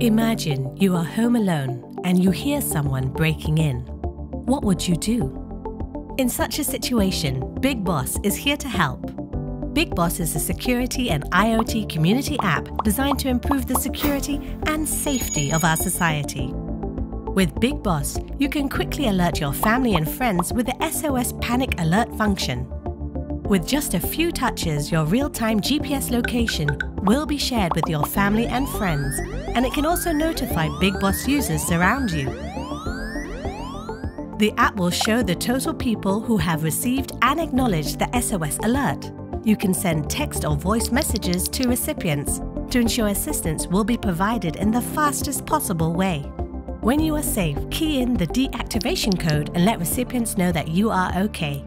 Imagine you are home alone and you hear someone breaking in. What would you do? In such a situation, Big Boss is here to help. Big Boss is a security and IoT community app designed to improve the security and safety of our society. With Big Boss, you can quickly alert your family and friends with the SOS Panic Alert function. With just a few touches, your real-time GPS location will be shared with your family and friends, and it can also notify Big Boss users around you. The app will show the total people who have received and acknowledged the SOS alert. You can send text or voice messages to recipients to ensure assistance will be provided in the fastest possible way. When you are safe, key in the deactivation code and let recipients know that you are okay.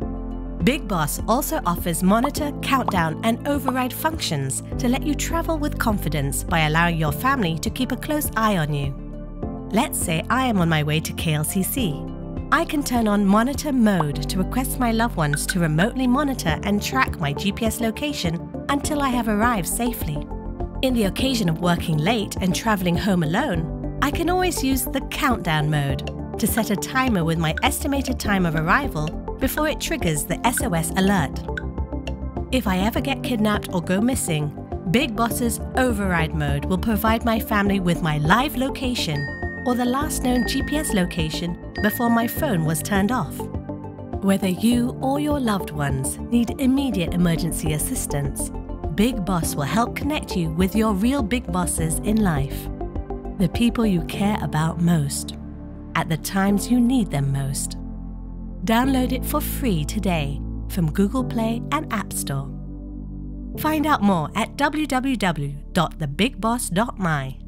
Big Boss also offers monitor, countdown, and override functions to let you travel with confidence by allowing your family to keep a close eye on you. Let's say I am on my way to KLCC. I can turn on monitor mode to request my loved ones to remotely monitor and track my GPS location until I have arrived safely. In the occasion of working late and traveling home alone, I can always use the countdown mode to set a timer with my estimated time of arrival before it triggers the SOS alert. If I ever get kidnapped or go missing, Big Boss's override mode will provide my family with my live location or the last known GPS location before my phone was turned off. Whether you or your loved ones need immediate emergency assistance, Big Boss will help connect you with your real big bosses in life the people you care about most, at the times you need them most. Download it for free today from Google Play and App Store. Find out more at www.thebigboss.my.